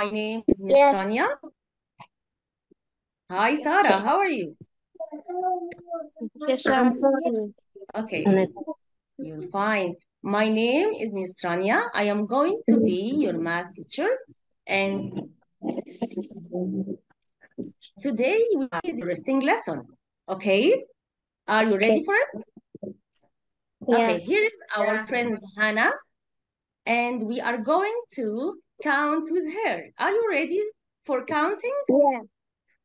My name is Miss Yes. Tanya. Hi, Sarah. How are you? Yes, I'm fine. Okay, you're fine. My name is Miss Rania. I am going to be your math teacher, and today we have a resting lesson. Okay, are you ready Okay. for it? Yeah. Okay, here is our friend Hannah, and we are going to count with her. Are you ready for counting? Yeah.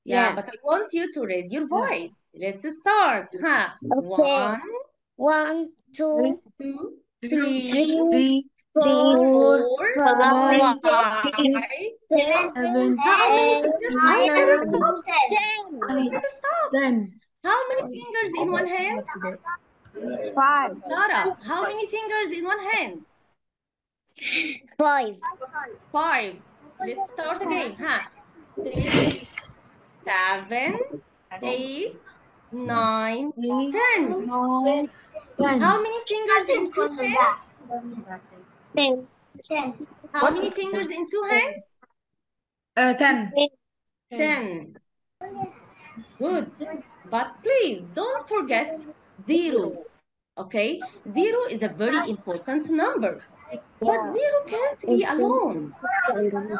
Yeah, Yeah. but I want you to raise your voice. Let's start. Huh? Okay. One, One, two, two, three, three, three, four, four, five, five, seven, seven, How many fingers? I said nine, stop. ten. I said stop. ten. How many fingers in one hand? Five. Sarah, how many fingers in one hand? Five. Five. Let's start again. Huh? Six, seven, eight, nine, Eight, ten. nine, ten. How many fingers in two hands? Ten. Ten. How many fingers in two hands? Uh, ten. Ten. Good. But please don't forget zero. Okay? Zero is a very important number. But zero can't be alone.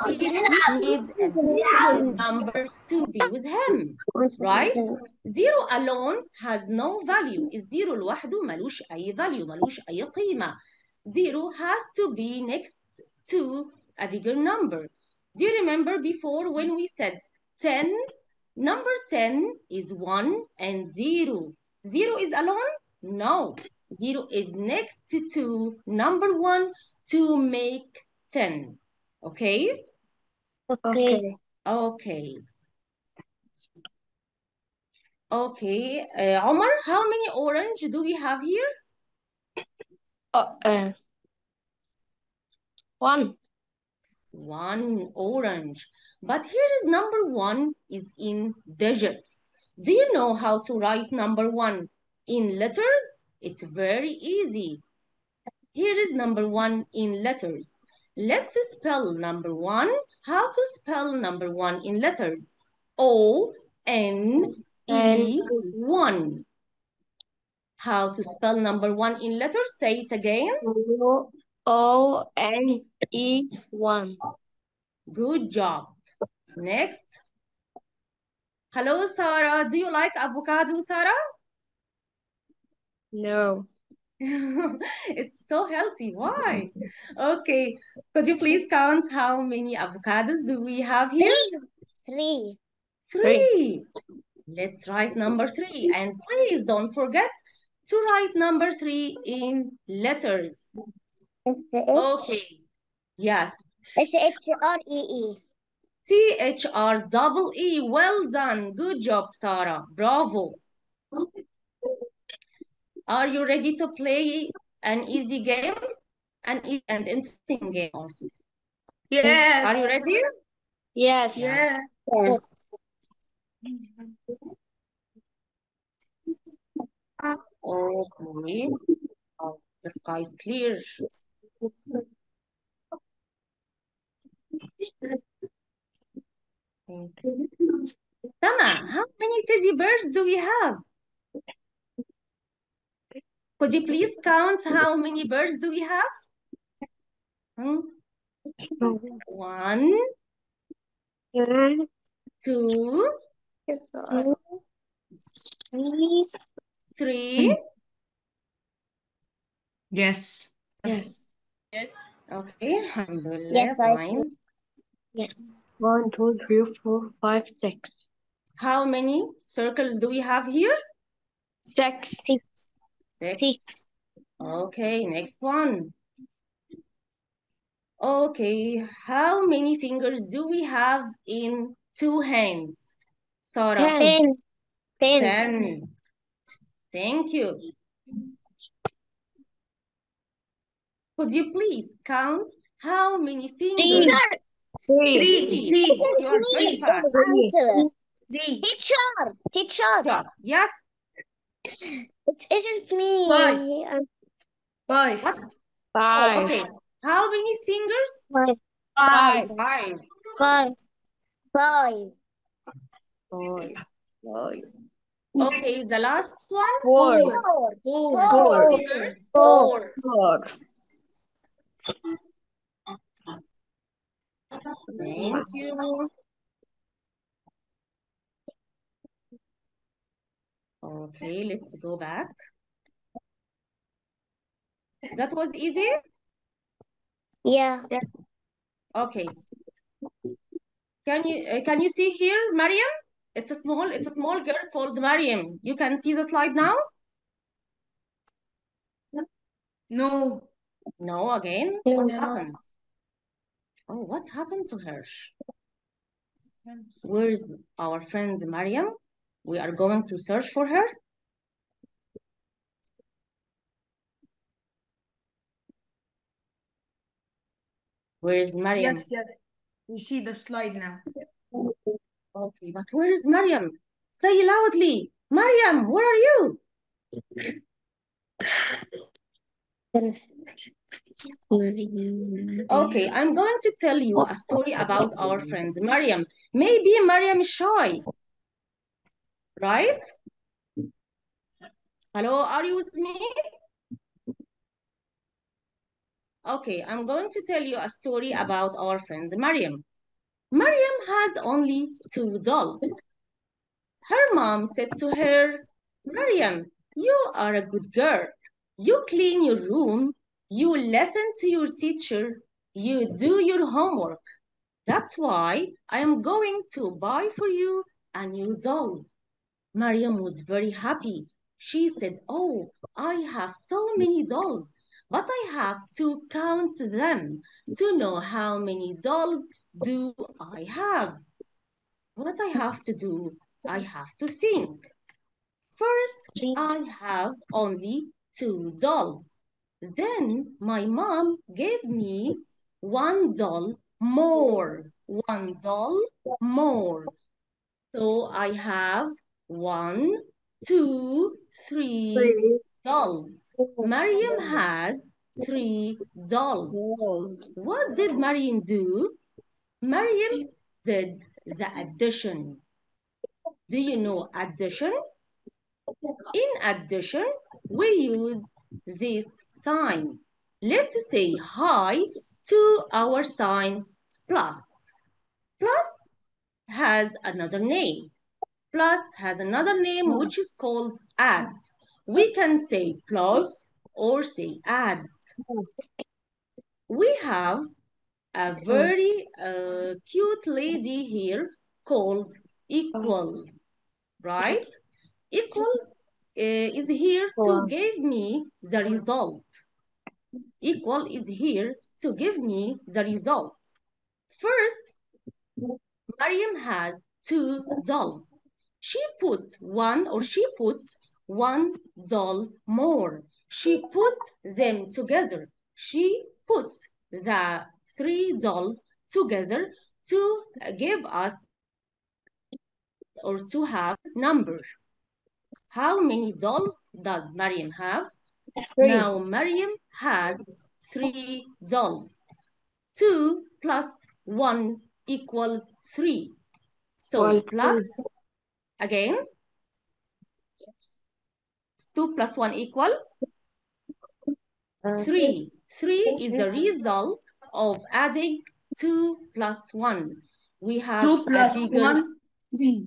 He needs a zero number to be with him. Right? Zero alone has no value. الزيرو لوحده ملوش أي value ملوش أي قيمة. Zero has to be next to a bigger number. Do you remember before when we said 10? Number 10 is 1 and 0. 0 is alone? No. 0 is next to, number 1 to make 10. Okay? Okay. Okay. Okay. Uh, Omar, how many orange do we have here? Uh, uh, one. One orange. But here is number one is in digits. Do you know how to write number one in letters? It's very easy. Here is number one in letters. Let's spell number one. How to spell number one in letters? O N E one. How to spell number one in letters? Say it again. O N E one. Good job. Next. Hello, Sarah. Do you like avocado, Sarah? No. It's so healthy. Why? Okay. Could you please count how many avocados do we have here? Three. Three. Let's write number three. And please don't forget to write number three in letters. S Okay. Yes. S H R E E. T-H-R double E. Well done. Good job, Sarah. Bravo. Are you ready to play an easy game? An easy and interesting game also. Yes. Are you ready? Yes. Yeah. Yes. Okay. Oh, the sky is clear. Tama, how many teddy bears do we have? Could you please count how many birds do we have? Hmm? One, One, two, two, three, three. Yes. Yes. Okay, alhamdulillah, Yes, I fine. Yes. One, two, three, four, five, six. How many circles do we have here? Six. Six. Six. Six. Okay, next one. Okay, how many fingers do we have in two hands? Sarah? Ten. Ten. Ten. Thank you. Could you please count how many fingers? Teacher. Three. Three. Three. You are very fast. Answer. Three. Teacher. Teacher. Good. Yes. It isn't me. Five. Um, Five. What? Five. Okay. How many fingers? Five. Five. Five. Five. Five. Five. Five. Okay, the last one. Four. Four. Four. Four. Four. Four. Four. Thank you. Okay, let's go back. That was easy? Yeah. Okay. Can you uh, can you see here, Mariam? It's a small it's a small girl called Mariam. You can see the slide now? No. No, again. No. What happened? Oh, what happened to her? Where's our friend Mariam? We are going to search for her. Where is Mariam? Yes, yes. We see the slide now. Okay, but where is Mariam? Say loudly. Mariam, where are you? Okay, I'm going to tell you a story about our friend Mariam. Maybe Mariam is shy, right? Hello, are you with me? Okay, I'm going to tell you a story about our friend Mariam. Mariam has only two dolls. Her mom said to her, Mariam, you are a good girl. You clean your room, you listen to your teacher, you do your homework. That's why I am going to buy for you a new doll. Mariam was very happy. She said, Oh, I have so many dolls, but I have to count them to know how many dolls do I have. What I have to do, I have to think. First, I have only two dolls. Then my mom gave me one doll more, one doll more. So I have one, two, three Three. dolls. Mariam has three dolls. What did Mariam do? Mariam did the addition. Do you know addition? In addition, we use this sign. Let's say hi to our sign plus. Plus has another name. Plus has another name which is called add. We can say plus or say add. We have a very uh, cute lady here called equal, right? Equal uh, is here to give me the result. Equal is here to give me the result. First, Mariam has two dolls. She put one or she puts one doll more. She put them together. She puts the three dolls together to give us or to have number. How many dolls does Mariam have? Three. Now Mariam has three dolls. Two plus one equals three. So One, plus again. Two plus one equal Uh, three. Three is the result of adding two plus one. We have Two plus bigger one, three.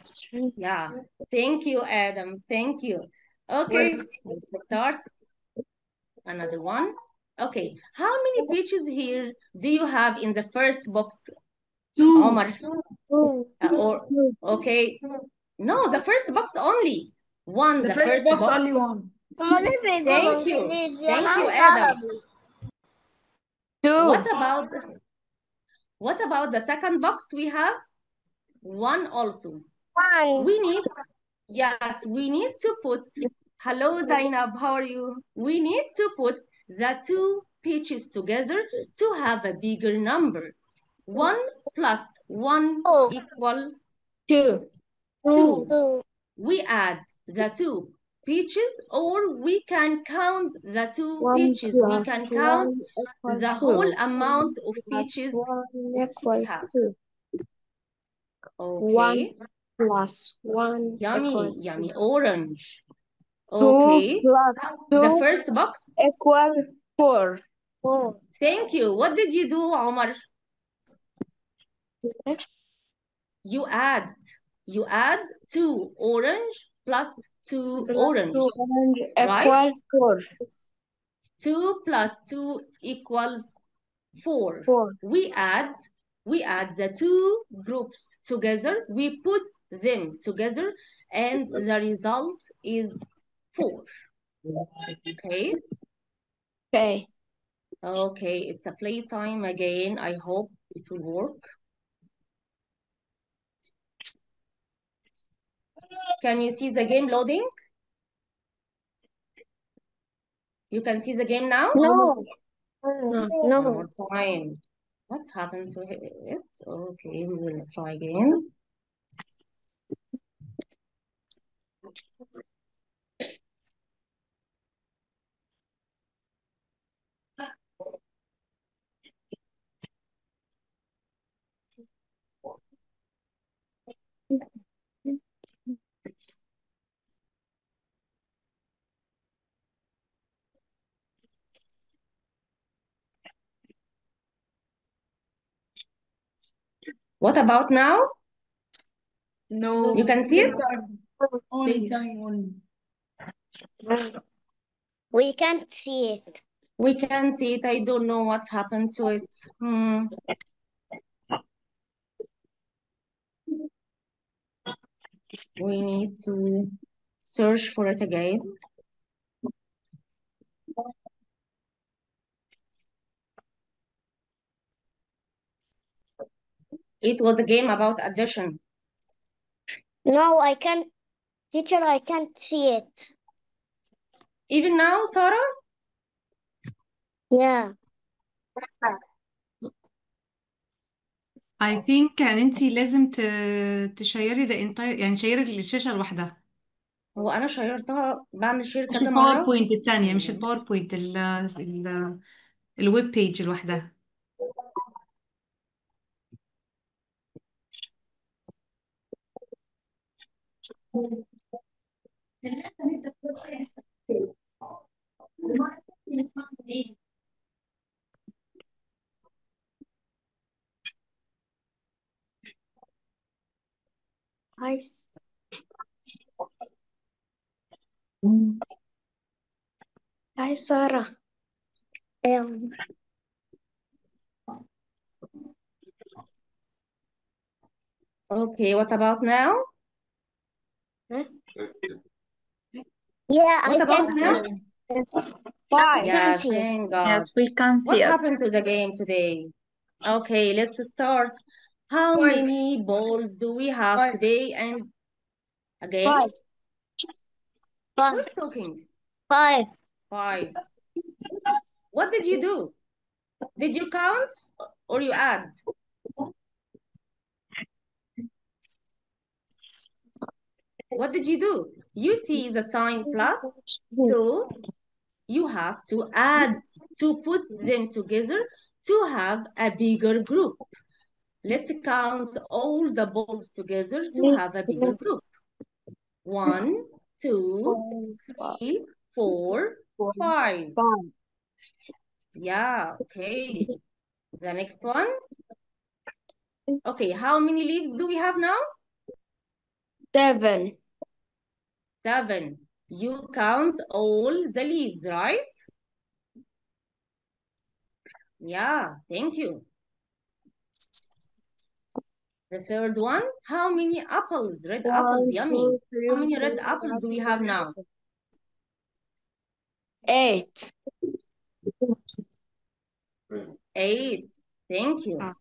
Three. Yeah, thank you, Adam. Thank you. Okay, let's start. Another one. Okay, how many peaches here do you have in the first box, Two. Omar? Two. Uh, or okay, no, the first box only. One, The the first first box box. only one. Thank you. Thank you, Adam. Two. What about what about the second box we have? One also. One. We need, yes, we need to put, hello Zainab, how are you? We need to put the two peaches together to have a bigger number. One plus one Oh. equal Two. two. Two. We add the two. peaches, or we can count the two One peaches. We can one count equals the two. whole amount of peaches one we have. two. Okay. One plus one Yummy, yummy. Orange. two Okay. The first box. equal four. Four. Thank you. What did you do, Omar? You add. You add two orange plus two Plus orange. two orange right? equal four. Two plus two equals four. Four. We add we add the two groups together. We put them together, and the result is four. Okay. Okay. Okay, it's a playtime again. I hope it will work. Can you see the game loading? You can see the game now? No. One No. No. more time. What happened to it? Okay, we will try again. What about now? No. You can see it? Playtime Only. Only. We can't see it. We can't see it. I don't know what happened to it. Hmm. We need to search for it again. It was a game about addition. No, I can't. Teacher, I can't see it. Even now, Sarah? Yeah. I think ان انت لازم ت- تشيري the entire يعني شيري الشاشة لوحدها هو أنا شيرتها بعمل شير مش كذا مرة الباوربوينت التانية مش الباوربوينت ال ال الويب بيج لوحدها Hi. Hi, Sarah. Um, Okay, what about now? Yeah, I What about can now? see. Five. Yeah, see thank God. Yes, we can What see it. happened to the game today? Okay, let's start. How Five. many balls do we have Five. today? And again, Five. Five. who's talking? Five. Five. What did you do? Did you count or you add? What did you do? You see the sign plus, so you have to add to put them together to have a bigger group. Let's count all the balls together to have a bigger group. One, two, three, four, five. Yeah, okay. The next one. Okay, how many leaves do we have now? Seven. Seven. You count all the leaves, right? Yeah, thank you. The third one, how many apples? Red apples, One, yummy. three, How many red four, apples five, do we have now? Eight. Eight. Thank you. Ah.